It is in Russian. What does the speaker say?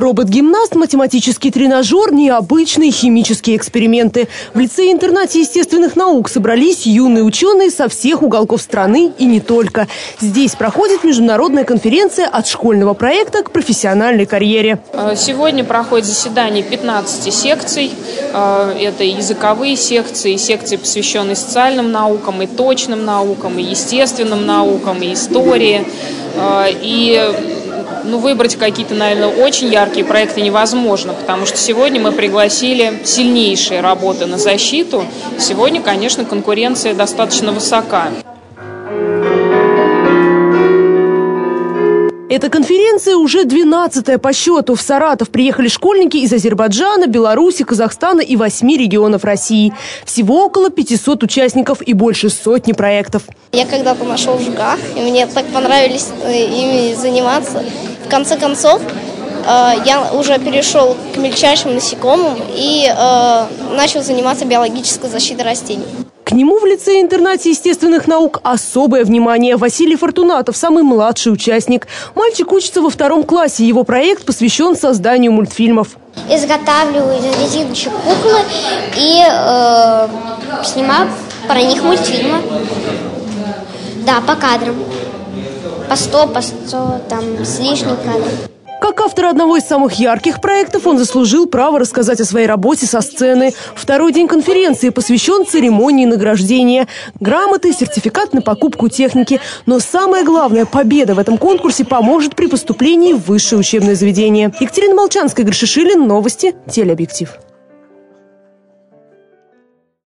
Робот-гимнаст, математический тренажер, необычные химические эксперименты. В лицее-интернате естественных наук собрались юные ученые со всех уголков страны и не только. Здесь проходит международная конференция от школьного проекта к профессиональной карьере. Э, сегодня проходит заседание 15 секций. Э, это языковые секции, секции, посвященные социальным наукам, и точным наукам, и естественным наукам, и истории. Э, и ну, выбрать какие-то, наверное, очень яркие проекты невозможно, потому что сегодня мы пригласили сильнейшие работы на защиту. Сегодня, конечно, конкуренция достаточно высока. Эта конференция уже 12-я по счету. В Саратов приехали школьники из Азербайджана, Беларуси, Казахстана и восьми регионов России. Всего около 500 участников и больше сотни проектов. Я когда-то нашел жука, и мне так понравились э, ими заниматься. В конце концов, э, я уже перешел к мельчайшим насекомым и э, начал заниматься биологической защитой растений. К нему в лице-интернате естественных наук особое внимание. Василий Фортунатов, самый младший участник. Мальчик учится во втором классе. Его проект посвящен созданию мультфильмов. Изготавливаю из резиночек куклы и э, снимаю про них мультфильмы. Да, по кадрам. По сто, по сто, там, с лишним кадром. Как автор одного из самых ярких проектов, он заслужил право рассказать о своей работе со сцены. Второй день конференции посвящен церемонии награждения. Грамоты, сертификат на покупку техники. Но самое главное, победа в этом конкурсе поможет при поступлении в высшее учебное заведение. Екатерина Молчанская, Гришишилин, Новости, Телеобъектив.